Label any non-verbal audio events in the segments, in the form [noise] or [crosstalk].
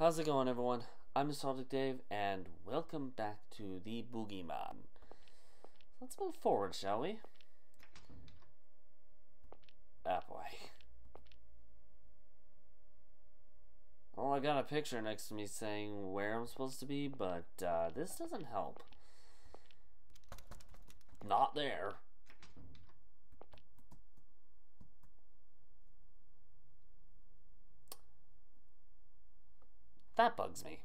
How's it going, everyone? I'm Nostalgic Dave, and welcome back to the Boogie Man. Let's move forward, shall we? Ah, boy. Well, I got a picture next to me saying where I'm supposed to be, but uh, this doesn't help. Not there. That bugs me.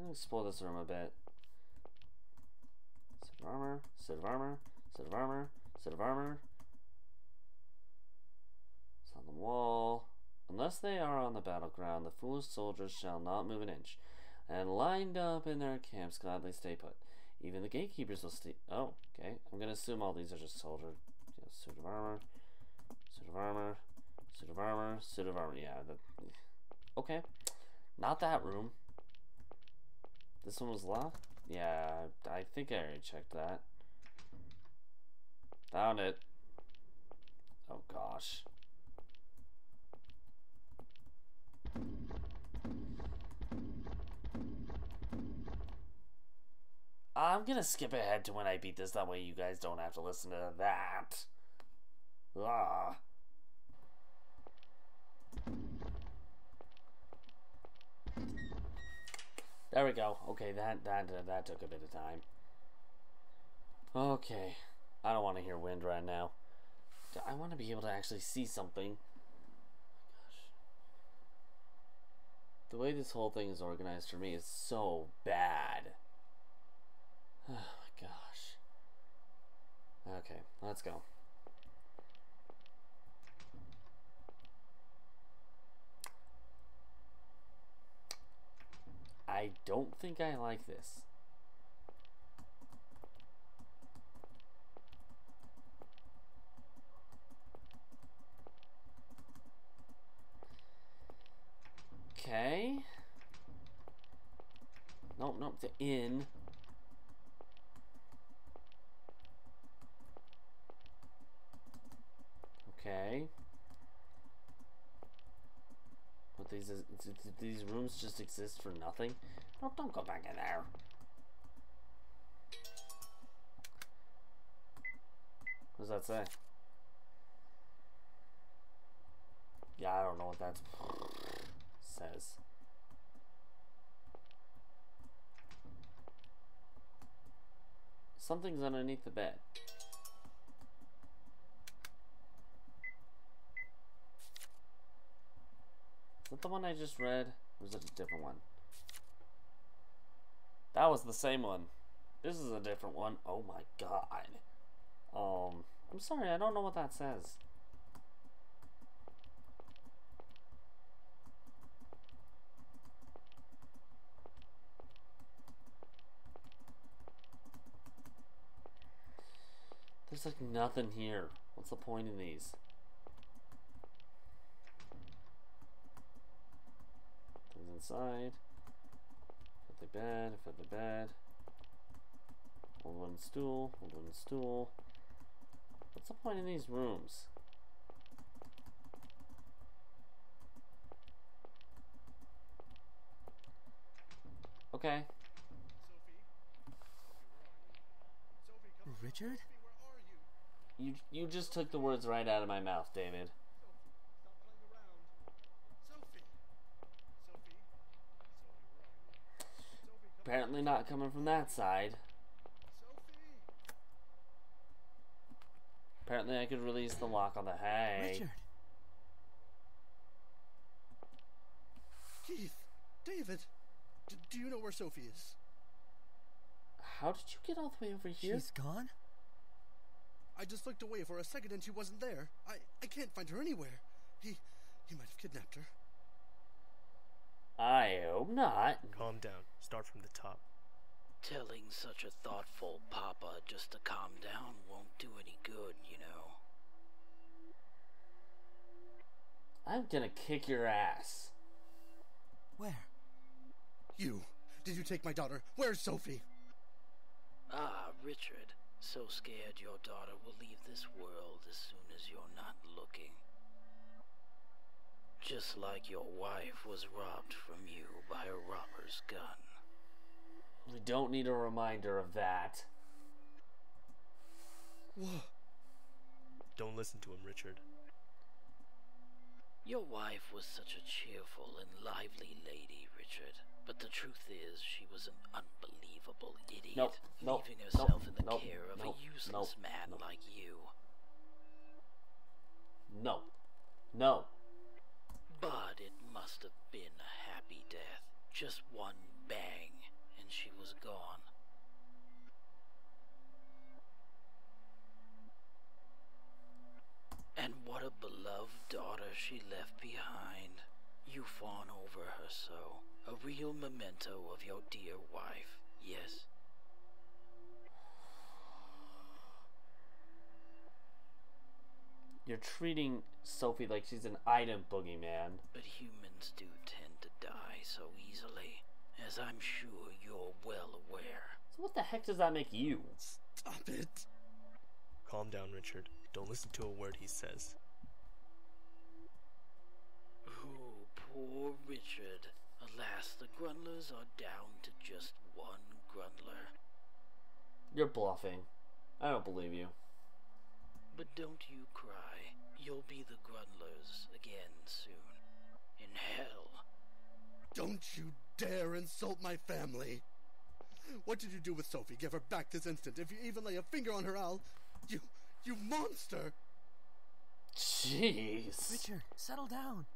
Let me explore this room a bit. Set of armor, set of armor, set of armor, set of armor. It's on the wall. Unless they are on the battleground, the foolish soldiers shall not move an inch, and lined up in their camps gladly stay put. Even the gatekeepers will stay. Oh, okay. I'm gonna assume all these are just soldier. You know, suit of armor, suit of armor, suit of armor, suit of armor. Yeah. That, okay. Not that room. This one was locked? Yeah, I think I already checked that. Found it. Oh gosh. I'm gonna skip ahead to when I beat this, that way you guys don't have to listen to that. Ah. There we go. Okay, that that uh, that took a bit of time. Okay, I don't want to hear wind right now. I want to be able to actually see something. The way this whole thing is organized for me is so bad. Oh [sighs] my gosh. Okay, let's go. I don't think I like this. Okay. Nope, nope, the in. Okay. These these rooms just exist for nothing? No, don't go back in there. What does that say? Yeah, I don't know what that says. Something's underneath the bed. That the one I just read? Or is it a different one? That was the same one. This is a different one. Oh my god. Um, I'm sorry, I don't know what that says. There's like nothing here. What's the point in these? Inside. Put the bed, put the bed. Hold wooden stool, hold wooden stool. What's the point in these rooms? Okay. Richard? You you just took the words right out of my mouth, David. Apparently not coming from that side. Apparently I could release the lock on the hay. Richard. Keith, David, D do you know where Sophie is? How did you get all the way over here? She's gone? I just looked away for a second and she wasn't there. I, I can't find her anywhere. He, he might have kidnapped her. I hope not. Calm down. Start from the top. Telling such a thoughtful papa just to calm down won't do any good, you know. I'm gonna kick your ass. Where? You. Did you take my daughter? Where's Sophie? Ah, Richard. So scared your daughter will leave this world as soon as you're not looking. Just like your wife was robbed from you by a robber's gun. We don't need a reminder of that. Don't listen to him, Richard. Your wife was such a cheerful and lively lady, Richard. But the truth is, she was an unbelievable idiot, Nope, nope, leaving nope, herself in the nope, care of nope, a useless nope, man nope. like you. No. No. But it must have been a happy death. Just one bang, and she was gone. And what a beloved daughter she left behind. You fawn over her so. A real memento of your dear wife, yes. You're treating Sophie like she's an item boogeyman. But humans do tend to die so easily, as I'm sure you're well aware. So what the heck does that make you? Stop it. Calm down, Richard. Don't listen to a word he says. Oh, poor Richard. Alas, the Grundlers are down to just one Grundler. You're bluffing. I don't believe you. But don't you cry. You'll be the Grundlers again soon. In hell. Don't you dare insult my family. What did you do with Sophie? Give her back this instant. If you even lay a finger on her, I'll. You. You monster! Jeez. Richard, settle down.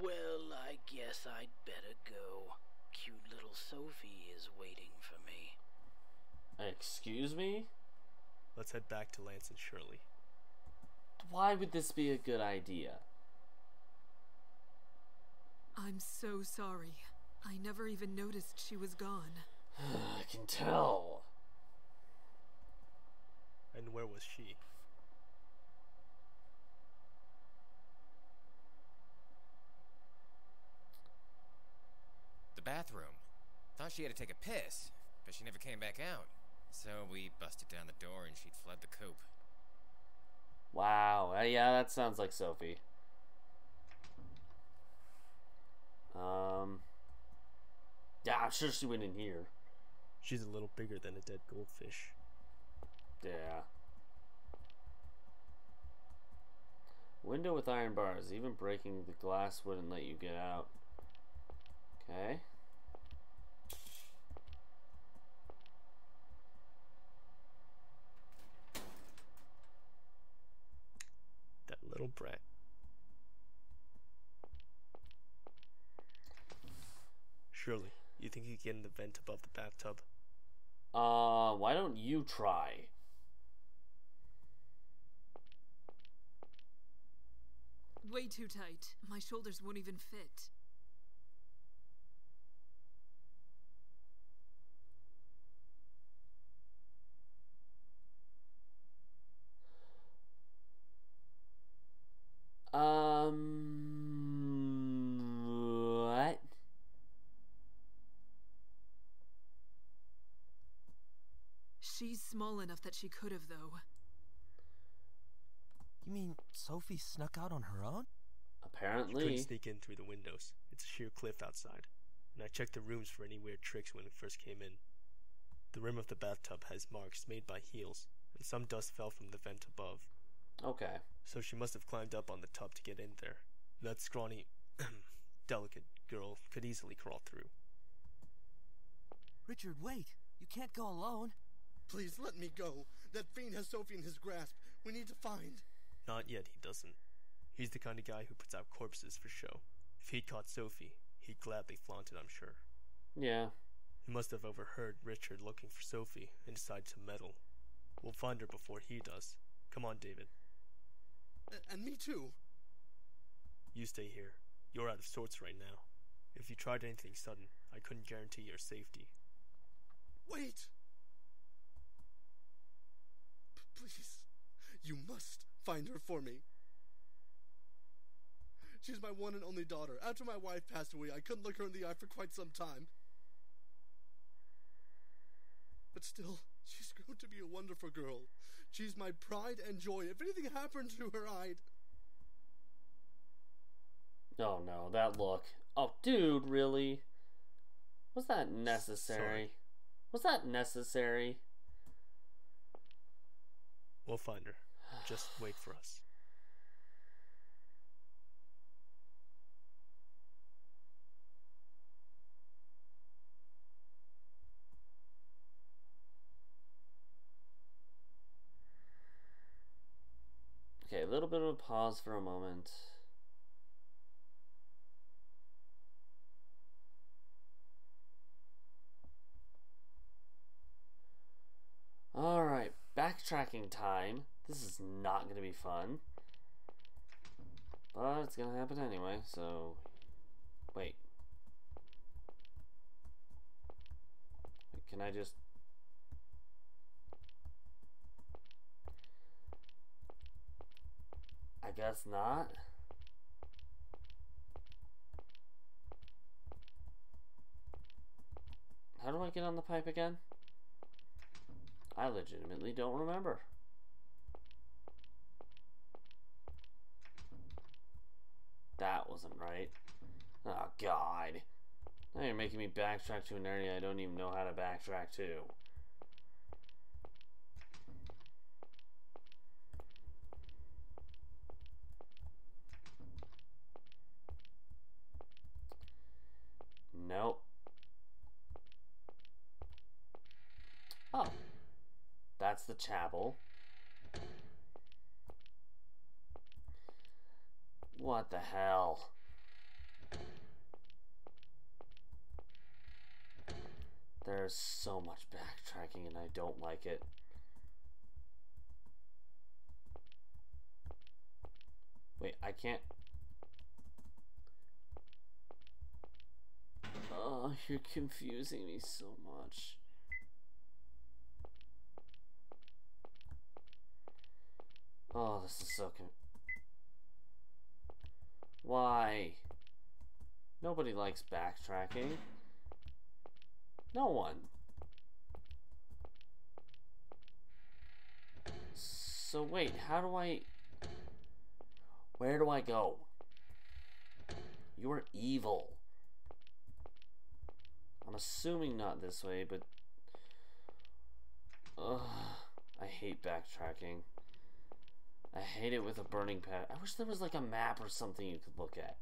Well, I guess I'd better go. Cute little Sophie is waiting for me. Excuse me? Let's head back to Lance and Shirley. Why would this be a good idea? I'm so sorry. I never even noticed she was gone. [sighs] I can tell. And where was she? The bathroom. Thought she had to take a piss, but she never came back out. So we busted down the door and she'd fled the coop. Wow. Uh, yeah, that sounds like Sophie. Um. Yeah, I'm sure she went in here. She's a little bigger than a dead goldfish. Yeah. Window with iron bars. Even breaking the glass wouldn't let you get out. Okay. That little brat. Shirley, you think you can get in the vent above the bathtub? Uh, why don't you try? Way too tight. My shoulders won't even fit. Um, what? She's small enough that she could have, though. You mean Sophie snuck out on her own? Apparently. She couldn't sneak in through the windows. It's a sheer cliff outside. And I checked the rooms for any weird tricks when we first came in. The rim of the bathtub has marks made by heels, and some dust fell from the vent above. Okay. So she must have climbed up on the tub to get in there. That scrawny, [clears throat] delicate girl could easily crawl through. Richard, wait. You can't go alone. Please let me go. That fiend has Sophie in his grasp. We need to find. Not yet, he doesn't. He's the kind of guy who puts out corpses for show. If he'd caught Sophie, he'd gladly flaunt it, I'm sure. Yeah. He must have overheard Richard looking for Sophie and decided to meddle. We'll find her before he does. Come on, David. A- and me too. You stay here. You're out of sorts right now. If you tried anything sudden, I couldn't guarantee your safety. Wait! Please. You must find her for me. She's my one and only daughter. After my wife passed away, I couldn't look her in the eye for quite some time. But still, she's grown to be a wonderful girl. She's my pride and joy. If anything happened to her, I'd. Oh no, that look. Oh, dude, really? Was that necessary? Sorry. Was that necessary? We'll find her. Just wait for us. Okay, a little bit of a pause for a moment. Backtracking time. This is not going to be fun. But it's going to happen anyway, so. Wait. Can I just. I guess not. How do I get on the pipe again? I legitimately don't remember. That wasn't right. Oh, God. Now you're making me backtrack to an area I don't even know how to backtrack to. Nope. Oh. That's the chapel. What the hell? There's so much backtracking and I don't like it. Wait, I can't. Oh, you're confusing me so much. Oh, this is so con- Why? Nobody likes backtracking. No one. So wait, how do I... Where do I go? You're evil. I'm assuming not this way, but... Ugh, I hate backtracking. I hate it with a burning pad. I wish there was like a map or something you could look at.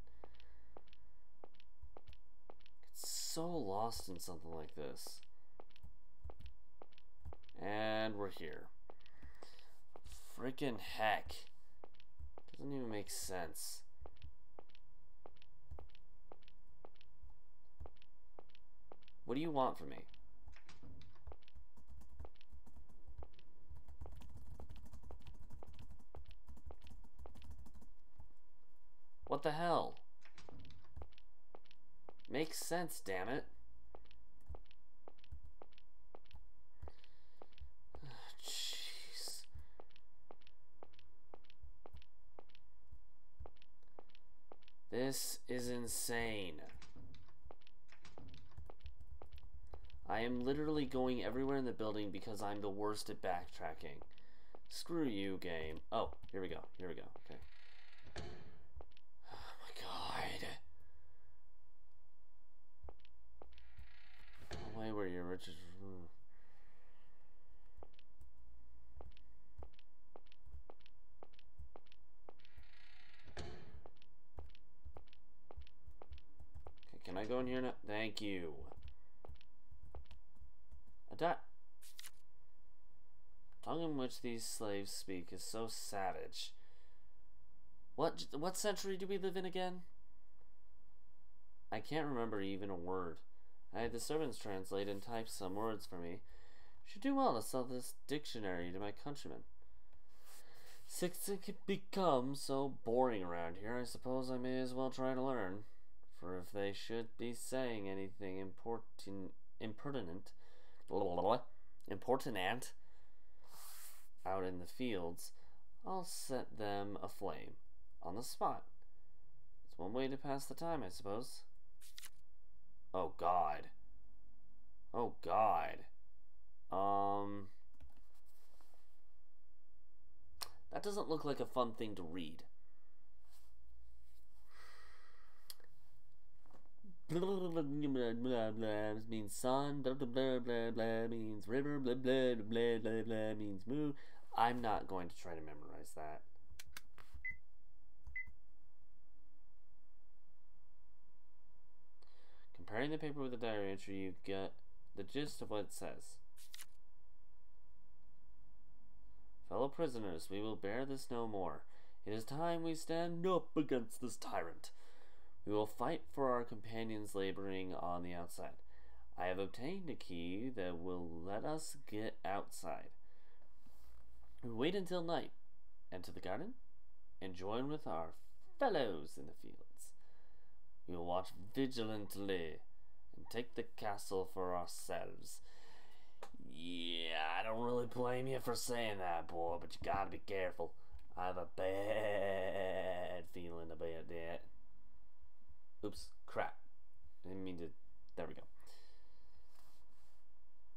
It's so lost in something like this. And we're here. Freaking heck. Doesn't even make sense. What do you want from me? The hell? Makes sense, damn it. [sighs] Jeez. This is insane. I am literally going everywhere in the building because I'm the worst at backtracking. Screw you, game. Oh, here we go. Here we go. Okay. Oh my god. Away where you're Richard. Okay, can I go in here now? Thank you. A di- tongue in which these slaves speak is so savage. What what century do we live in again? I can't remember even a word. I had the servants translate and type some words for me. Should do well to sell this dictionary to my countrymen. Since it can become so boring around here, I suppose I may as well try to learn. For if they should be saying anything important, impertinent, blah, blah, blah, out in the fields, I'll set them aflame on the spot. It's one way to pass the time, I suppose. Oh God. Oh God. Um. That doesn't look like a fun thing to read. blah blah blah blah blah means sun, blah blah blah blah blah means river, blah blah blah blah blah means moon. I'm not going to try to memorize that. Comparing the paper with the diary entry, you get the gist of what it says. Fellow prisoners, we will bear this no more. It is time we stand up against this tyrant. We will fight for our companions laboring on the outside. I have obtained a key that will let us get outside. We wait until night, enter the garden, and join with our fellows in the fields. We will watch vigilantly and take the castle for ourselves. Yeah, I don't really blame you for saying that, boy, but you gotta be careful. I have a bad feeling about that. Oops, crap. I didn't mean to. There we go.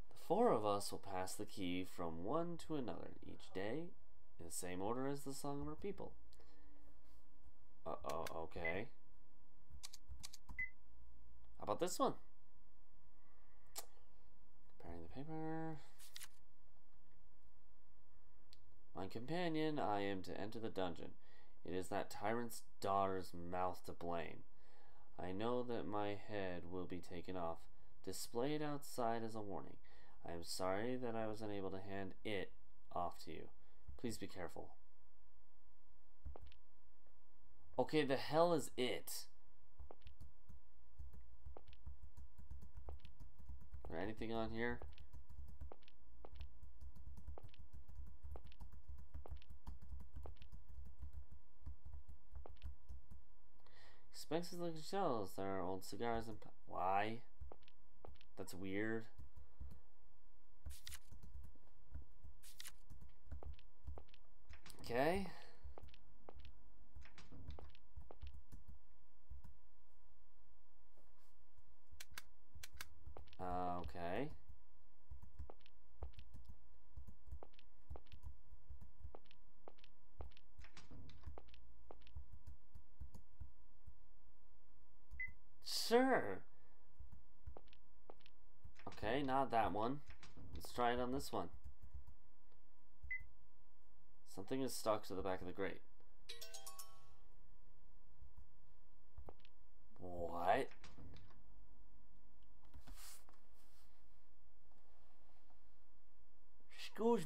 The four of us will pass the key from one to another each day in the same order as the Song of Our People. Uh oh, okay. How about this one? Comparing the paper. My companion, I am to enter the dungeon. It is that tyrant's daughter's mouth to blame. I know that my head will be taken off. Display it outside as a warning. I am sorry that I was unable to hand it off to you. Please be careful. Okay, the hell is it? Or anything on here? Expensive looking shells. There are old cigars and. Why? That's weird. Okay. Uh, okay. Sure. Okay, not that one. Let's try it on this one. Something is stuck to the back of the grate.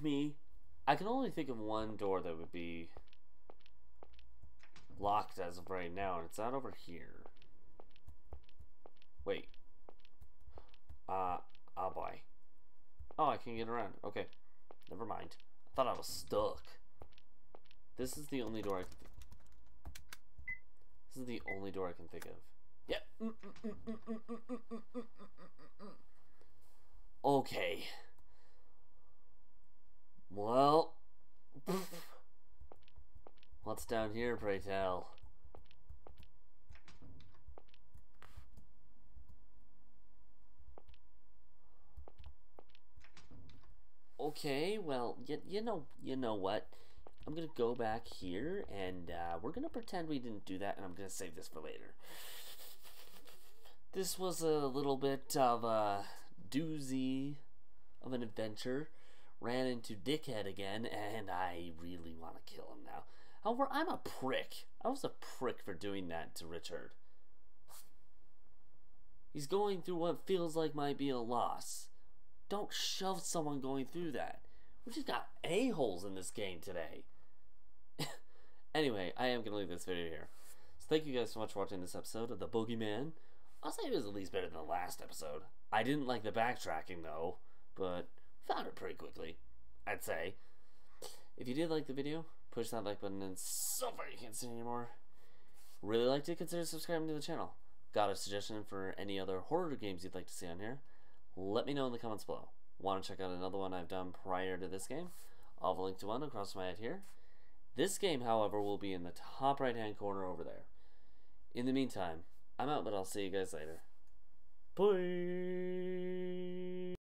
Me. I can only think of one door that would be locked as of right now, and it's not over here. Wait. Uh, oh boy. Oh, I can get around. Okay. Never mind. I thought I was stuck. This is the only door I can This is the only door I can think of. Yep. Okay. Well. What's down here, pray tell? Okay, well, you, you know, you know what? I'm gonna go back here, and uh, we're gonna pretend we didn't do that, and I'm gonna save this for later. This was a little bit of a doozy of an adventure. Ran into Dickhead again, and I really want to kill him now. However, I'm a prick. I was a prick for doing that to Richard. He's going through what feels like might be a loss. Don't shove someone going through that. We just got a-holes in this game today. [laughs] anyway, I am going to leave this video here. So thank you guys so much for watching this episode of The Boogie Man. I'll say it was at least better than the last episode. I didn't like the backtracking though, but found it pretty quickly, I'd say. If you did like the video, push that like button and so far you can't see anymore. Really liked it, consider subscribing to the channel. Got a suggestion for any other horror games you'd like to see on here? Let me know in the comments below. Want to check out another one I've done prior to this game? I'll have a link to one across my head here. This game, however, will be in the top right hand corner over there. In the meantime, I'm out, but I'll see you guys later. Bye!